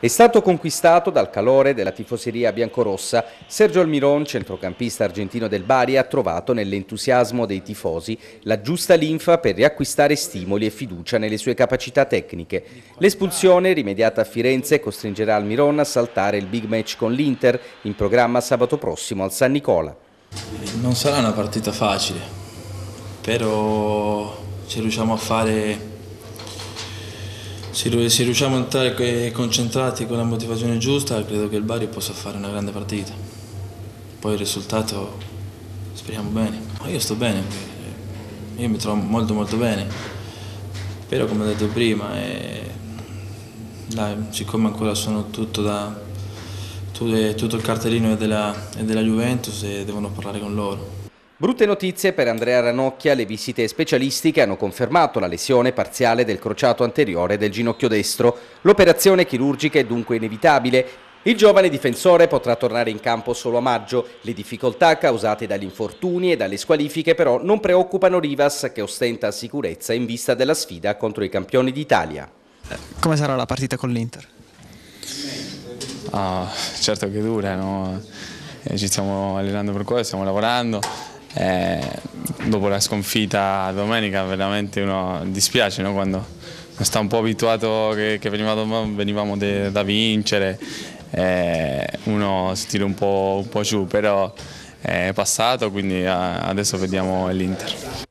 È stato conquistato dal calore della tifoseria biancorossa. Sergio Almiron, centrocampista argentino del Bari, ha trovato nell'entusiasmo dei tifosi la giusta linfa per riacquistare stimoli e fiducia nelle sue capacità tecniche. L'espulsione, rimediata a Firenze, costringerà Almiron a saltare il big match con l'Inter, in programma sabato prossimo al San Nicola. Non sarà una partita facile, però ci riusciamo a fare se riusciamo a entrare concentrati con la motivazione giusta, credo che il Bari possa fare una grande partita. Poi il risultato speriamo bene. Io sto bene, io mi trovo molto molto bene, però come ho detto prima, eh, dai, siccome ancora sono tutto, da, tutto il cartellino è della, è della Juventus e devono parlare con loro. Brutte notizie per Andrea Ranocchia, le visite specialistiche hanno confermato la lesione parziale del crociato anteriore del ginocchio destro. L'operazione chirurgica è dunque inevitabile. Il giovane difensore potrà tornare in campo solo a maggio. Le difficoltà causate dagli infortuni e dalle squalifiche però non preoccupano Rivas che ostenta sicurezza in vista della sfida contro i campioni d'Italia. Come sarà la partita con l'Inter? Ah, certo che dura, no? eh, ci stiamo allenando per questo, stiamo lavorando. Eh, dopo la sconfitta domenica veramente uno dispiace no? quando sta un po' abituato che, che venivamo, venivamo de, da vincere, eh, uno si tira un po', un po' giù, però è passato quindi adesso vediamo l'Inter.